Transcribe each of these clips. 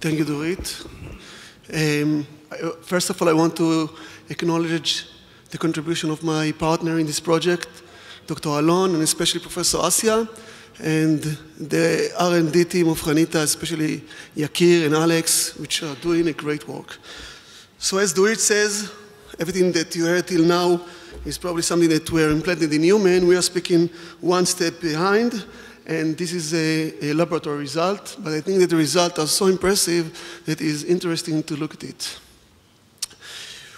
Thank you, Dorit. Um, first of all, I want to acknowledge the contribution of my partner in this project, Dr. Alon, and especially Professor Assia, and the R&D team of Hanita, especially Yakir and Alex, which are doing a great work. So as Dorit says, everything that you heard till now is probably something that we're implanted in human. We are speaking one step behind, and this is a, a, laboratory result, but I think that the results are so impressive that it is interesting to look at it.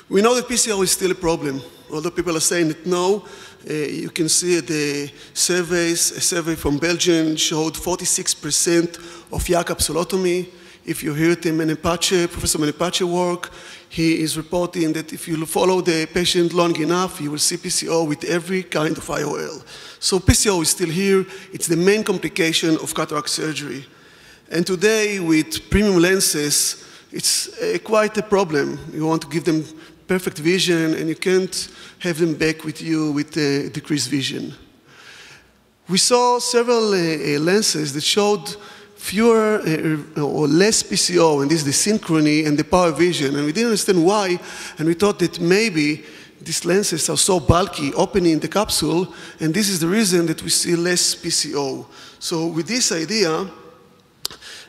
We know that PCO is still a problem. Although people are saying that no, uh, you can see the surveys, a survey from Belgium showed 46% of YAG capsulotomy. If you heard the Menapace, Professor Menapace work, he is reporting that if you follow the patient long enough, you will see PCO with every kind of IOL. So PCO is still here. It's the main complication of cataract surgery. And today, with premium lenses, it's uh, quite a problem. You want to give them perfect vision, and you can't have them back with you with uh, decreased vision. We saw several uh lenses that showed fewer uh, or less PCO, and this is the synchrony and the power vision, and we didn't understand why, and we thought that maybe these lenses are so bulky, opening the capsule, and this is the reason that we see less PCO. So with this idea,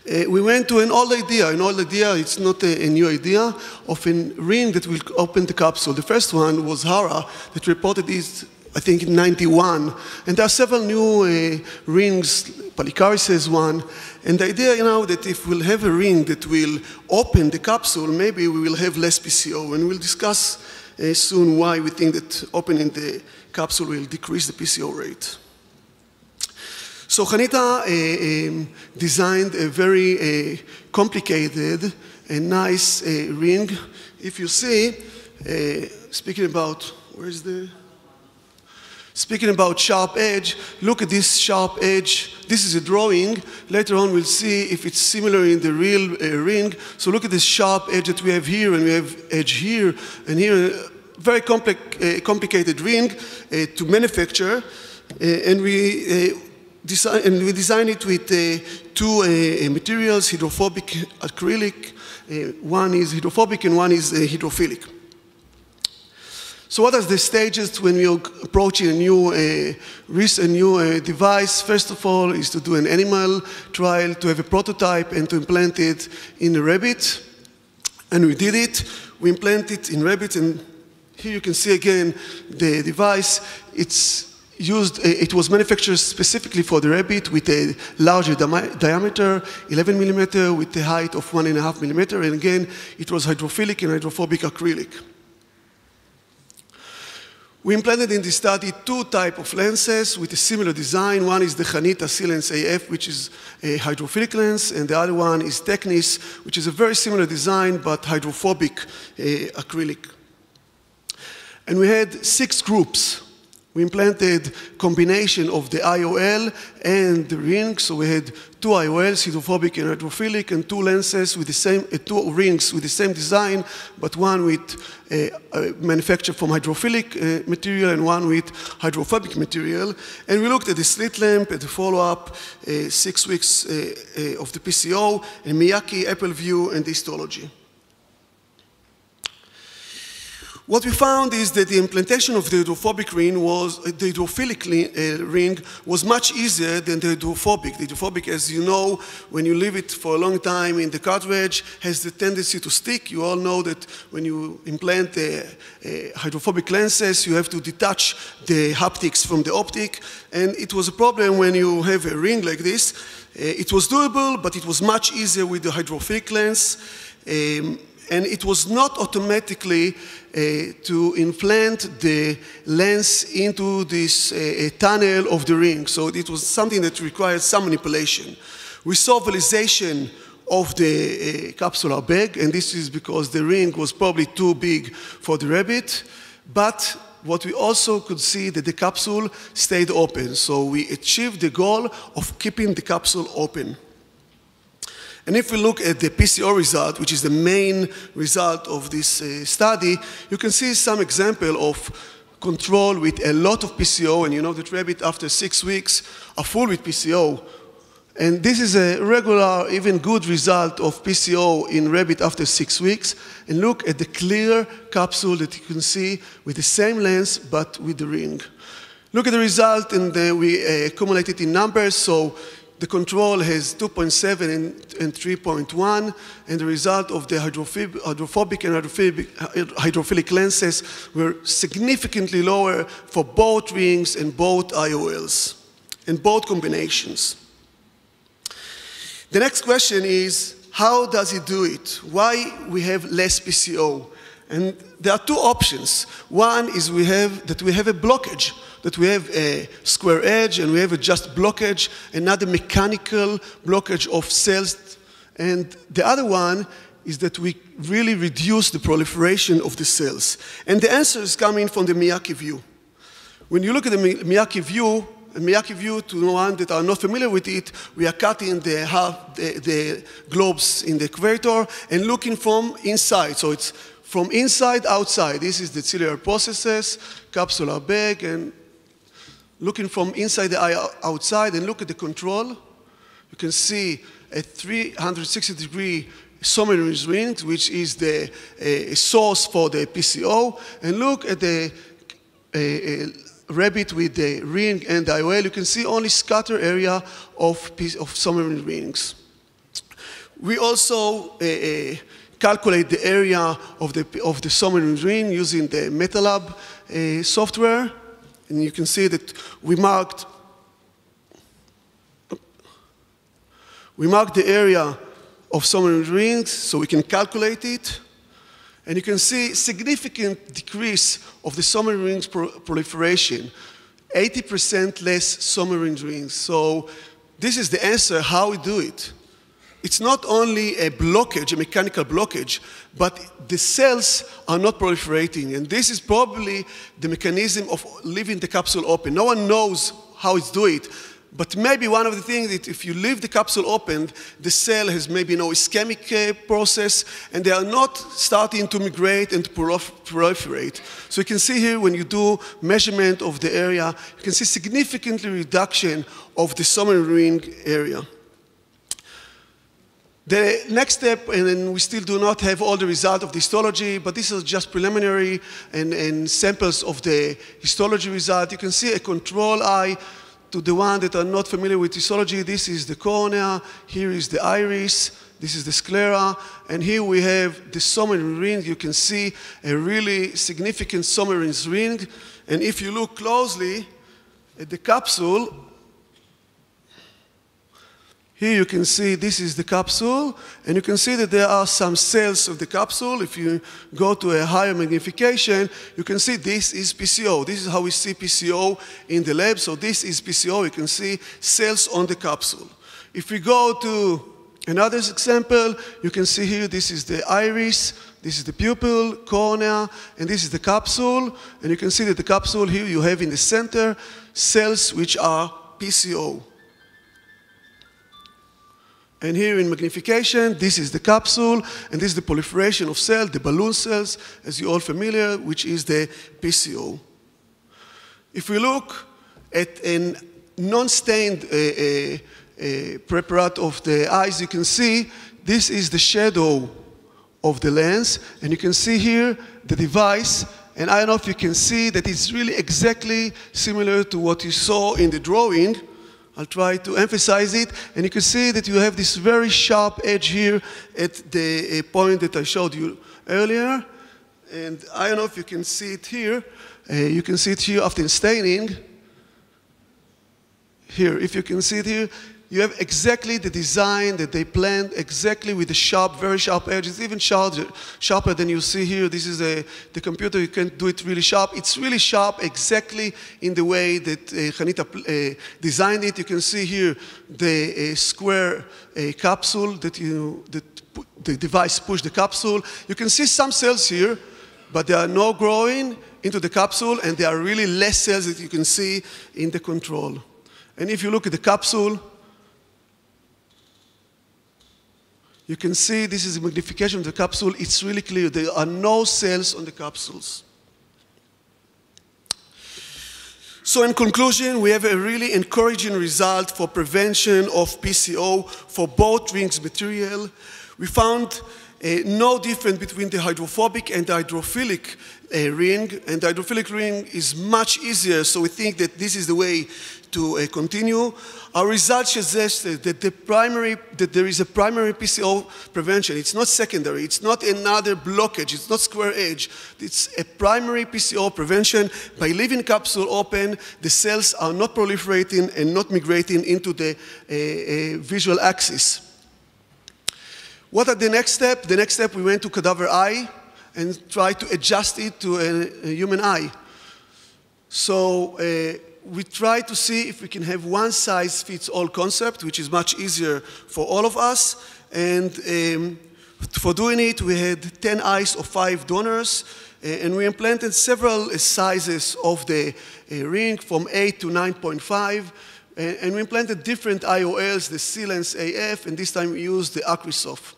uh, we went to an old idea. An old idea, it's not a, a, new idea, of a ring that will open the capsule. The first one was Hara that reported this, I think, in 91. And there are several new uh, rings, Pallikaris has one. And the idea, you know, that if we'll have a ring that will open the capsule, maybe we will have less PCO. And we'll discuss uh, soon why we think that opening the capsule will decrease the PCO rate. So Hanita uh, um, designed a very uh, complicated and nice uh, ring. If you see, uh, speaking about, where is the, speaking about sharp edge, look at this sharp edge. This is a drawing. Later on we'll see if it's similar in the real uh, ring. So look at this sharp edge that we have here and we have edge here and here. Very complex, uh, complicated ring to manufacture. and we design, and we designed it with uh, two uh, materials, hydrophobic acrylic. Uh, one is hydrophobic and one is uh, hydrophilic. So what are the stages when are approaching a new, uh, a new uh, device? First of all is to do an animal trial, to have a prototype and to implant it in a rabbit. And we did it. We implanted it in rabbits and here you can see again the device. It's used, uh, it was manufactured specifically for the rabbit with a larger diameter, 11 millimeter, with a height of one and a half millimeter, and again, it was hydrophilic and hydrophobic acrylic. We implanted in this study two type of lenses with a similar design. One is the Hanita SeeLens AF, which is a hydrophilic lens, and the other one is Tecnis, which is a very similar design, but hydrophobic uh, acrylic. And we had six groups we implanted combination of the IOL and the ring, so we had two IOLs, hydrophobic and hydrophilic, and two lenses with the same, uh, two rings with the same design, but one with uh, uh, manufactured from hydrophilic uh, material and one with hydrophobic material. And we looked at the slit lamp, at the follow-up, uh, six weeks uh, of the PCO, and Miyake, Apple View, and the histology. What we found is that the implantation of the hydrophobic ring was, uh, the hydrophilic uh, ring was much easier than the hydrophobic. The hydrophobic, as you know, when you leave it for a long time in the cartridge, has the tendency to stick. You all know that when you implant uh, hydrophobic lenses, you have to detach the haptics from the optic. And it was a problem when you have a ring like this. Uh, it was doable, but it was much easier with the hydrophilic lens. Um, and it was not automatically uh, to implant the lens into this uh, tunnel of the ring. So it was something that required some manipulation. We saw visualization of the uh, capsular bag, and this is because the ring was probably too big for the rabbit. But what we also could see that the capsule stayed open. So we achieved the goal of keeping the capsule open. And if we look at the PCO result, which is the main result of this uh, study, you can see some example of control with a lot of PCO, and you know that rabbit after six weeks are full with PCO. And this is a regular, even good result of PCO in rabbit after six weeks. And look at the clear capsule that you can see with the same lens, but with the ring. Look at the result, and uh, we uh, accumulate it in numbers. So the control has 2.7 and, and 3.1, and the result of the hydrophobic, and hydrophilic, hydrophilic lenses were significantly lower for both rings and both IOLs, and both combinations. The next question is, how does it do it? Why we have less PCO? And there are two options. One is we have, that we have a blockage, that we have a square edge and we have a just blockage, another mechanical blockage of cells. And the other one is that we really reduce the proliferation of the cells. And the answer is coming from the Miyake view. When you look at the Miyake view, Miyake view, to the one that are not familiar with it, we are cutting the, half, the, the globes in the equator and looking from inside. So it's from inside outside. This is the ciliary processes, capsular bag, and looking from inside the eye outside and look at the control. You can see a 360 degree Soemmering's ring, which is the uh, source for the PCO, and look at the uh, rabbit with the ring and the IOL, you can see only scatter area of, of Soemmering rings. We also uh, calculate the area of the, of the Soemmering ring using the MetaLab software. And you can see that we marked, we marked the area of Soemmering rings so we can calculate it. And you can see significant decrease of the Soemmering rings pro proliferation, 80% less Soemmering rings. So this is the answer how we do it. It's not only a blockage, a mechanical blockage, but the cells are not proliferating. And this is probably the mechanism of leaving the capsule open. No one knows how it's doing it. But maybe one of the things that if you leave the capsule open, the cell has maybe no ischemic uh, process, and they are not starting to migrate and proliferate. So you can see here when you do measurement of the area, you can see significantly reduction of the Soemmering ring area. The next step, and we still do not have all the result of the histology, but this is just preliminary and, and samples of the histology result. You can see a control eye to the one that are not familiar with histology, this is the cornea, here is the iris, this is the sclera, and here we have the Soemmering's ring. You can see a really significant Soemmering's ring. And if you look closely at the capsule, here you can see this is the capsule, and you can see that there are some cells of the capsule. If you go to a higher magnification, you can see this is PCO. This is how we see PCO in the lab. So this is PCO. You can see cells on the capsule. If we go to another example, you can see here this is the iris, this is the pupil, cornea, and this is the capsule. And you can see that the capsule here you have in the center cells which are PCO. And here in magnification, this is the capsule, and this is the proliferation of cells, the balloon cells, as you're all familiar, which is the PCO. If we look at a non-stained uh, uh, uh, preparat of the eyes, you can see this is the shadow of the lens, and you can see here the device, and I don't know if you can see that it's really exactly similar to what you saw in the drawing, I'll try to emphasize it. And you can see that you have this very sharp edge here at the uh, point that I showed you earlier. And I don't know if you can see it here. Uh, you can see it here after staining. Here, if you can see it here, you have exactly the design that they planned, exactly with the sharp, very sharp edges, even sharper, sharper than you see here. This is a, the computer, you can do it really sharp. It's really sharp exactly in the way that uh, Hanita uh, designed it. You can see here the uh, square uh, capsule that you, that the device pushed the capsule. You can see some cells here, but they are not growing into the capsule, and there are really less cells that you can see in the control. And if you look at the capsule, You can see this is a magnification of the capsule. It's really clear. There are no cells on the capsules. So in conclusion, we have a really encouraging result for prevention of PCO for both rings material. We found uh, no difference between the hydrophobic and the hydrophilic uh, ring, and the hydrophilic ring is much easier, so we think that this is the way to uh, continue. Our results suggested that the primary, that there is a primary PCO prevention. It's not secondary. It's not another blockage. It's not square edge. It's a primary PCO prevention. By leaving capsule open, the cells are not proliferating and not migrating into the uh, uh, visual axis. What are the next step? The next step, we went to cadaver eye and try to adjust it to a, a human eye. So uh, we tried to see if we can have one size fits all concept, which is much easier for all of us. And um, for doing it, we had 10 eyes of five donors, uh, and we implanted several sizes of the uh, ring from 8 to 9.5. And we implanted different IOLs, the SeeLens AF, and this time we used the AcrySof.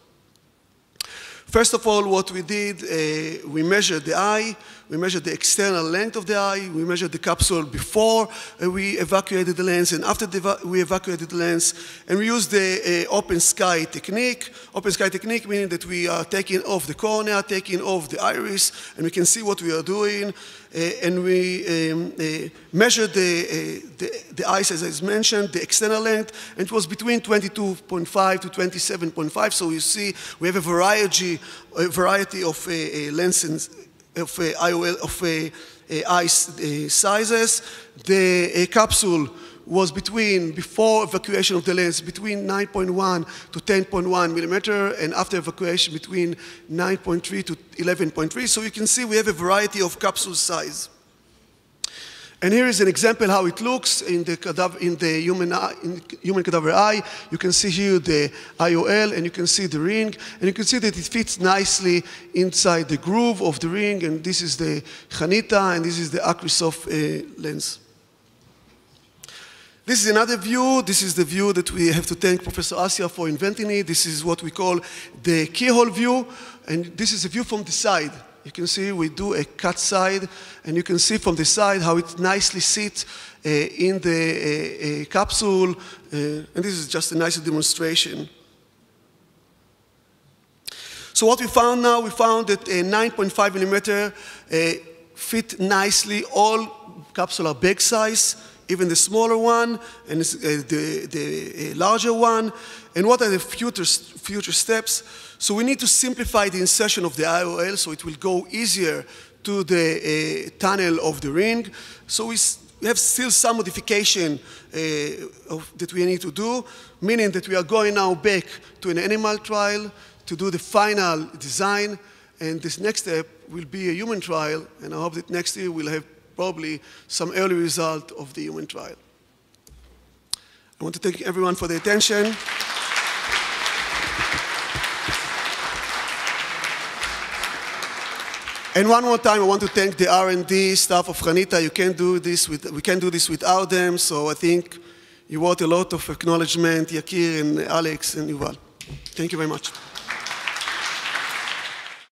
First of all, what we did, uh, we measured the eye, we measured the external length of the eye, we measured the capsule before uh, we evacuated the lens and after we evacuated the lens, and we used the uh, open sky technique. Open sky technique meaning that we are taking off the cornea, taking off the iris, and we can see what we are doing. Uh, and we um, uh, measured the, uh, the, the eyes, as I mentioned, the external length, and it was between 22.5 to 27.5. So you see, we have a variety, a variety of lenses, of uh, IOL, of uh, uh, eye sizes. The capsule was between, before evacuation of the lens, between 9.1 to 10.1 millimeter, and after evacuation between 9.3 to 11.3. So you can see we have a variety of capsule size. And here is an example how it looks in the, cadaver, in the human, eye, in human cadaver eye. You can see here the IOL, and you can see the ring, and you can see that it fits nicely inside the groove of the ring, and this is the Hanita, and this is the AcrySof uh, lens. This is another view. This is the view that we have to thank Professor Assia for inventing it. This is what we call the keyhole view. And this is a view from the side. You can see we do a cut side, and you can see from the side how it nicely sits uh, in the uh, capsule. And this is just a nice demonstration. So what we found now, we found that a 9.5 millimeter fit nicely all capsular bag size even the smaller one and uh, the, the uh, larger one, and what are the future, future steps. So we need to simplify the insertion of the IOL so it will go easier to the uh, tunnel of the ring. So we, we have still some modification uh, of, that we need to do, meaning that we are going now back to an animal trial to do the final design, and this next step will be a human trial, and I hope that next year we'll have probably some early result of the human trial. I want to thank everyone for the attention. And one more time, I want to thank the R&D staff of Hanita. You can't do this with, we can't do this without them, so I think you want a lot of acknowledgement, Yakir and Alex and Yuval. Thank you very much.